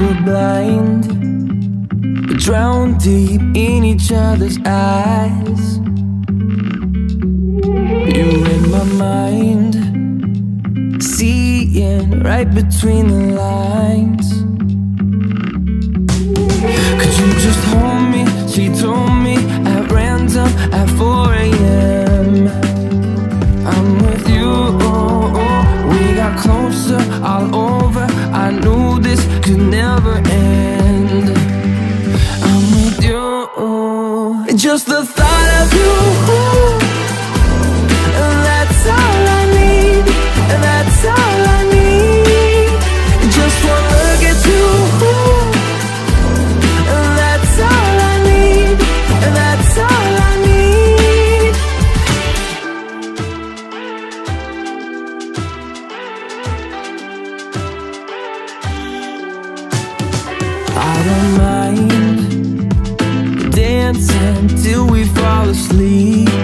were blind, but drowned deep in each other's eyes. You read my mind, seeing right between the lines. could never end. I'm with you. Just the thought of you. I don't mind dancing till we fall asleep.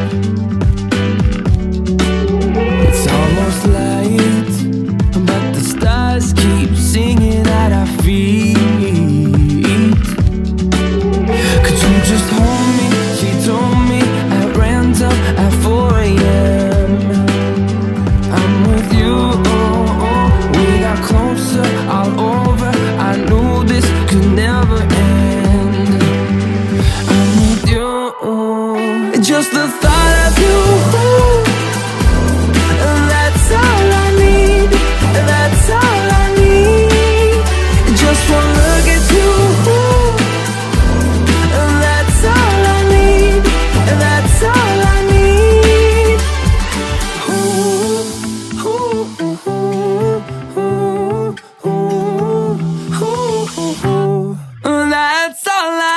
just the thought of you That's all I need That's all I need Just one look at you That's all I need That's all I need ooh, ooh, ooh, ooh, ooh, ooh, ooh, ooh. That's all I